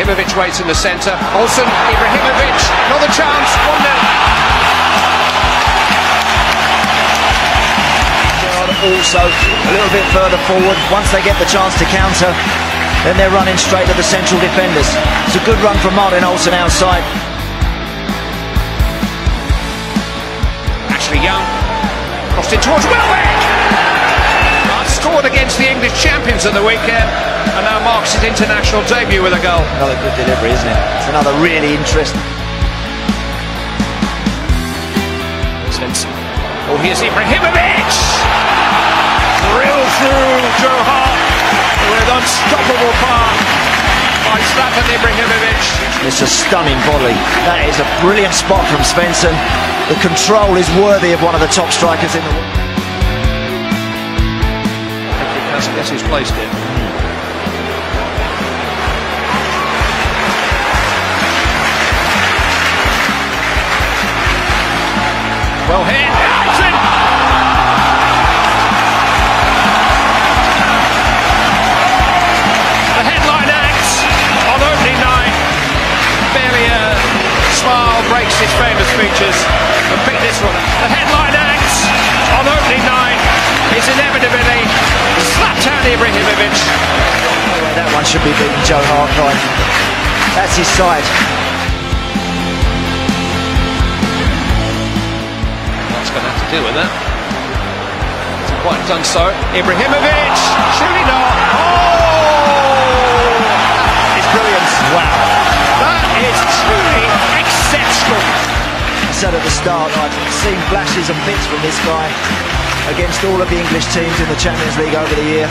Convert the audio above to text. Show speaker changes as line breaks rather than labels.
Ibrahimovic waits in the centre. Olsson, Ibrahimovic, another chance, 1 0.
Also a little bit further forward. Once they get the chance to counter, then they're running straight at the central defenders. It's a good run from Martin Olsson outside.
Ashley Young crossed it towards Welbeck. Scored against the English champions at the weekend and now marks his international debut with a goal.
Another good delivery, isn't it? It's another really interesting.
Svensson. Oh, here's Ibrahimovic! Drill through Joe Hart with unstoppable power by Zlatan Ibrahimovic.
It's a stunning volley. That is a brilliant spot from Svensson. The control is worthy of one of the top strikers in the world.
Guess who's placed it? Well hit. In. The headline acts on opening night. Barely a uh, smile breaks his famous features. And pick this one. The headline acts on opening night is inevitably Zlatan Ibrahimovic.
That one should be beaten Joe by. That's his side.
Do with that? Hasn't quite done so. Ibrahimovic, surely not. Oh!
It's brilliant. Wow.
That is truly exceptional.
I said at the start, I've seen flashes and bits from this guy against all of the English teams in the Champions League over the year.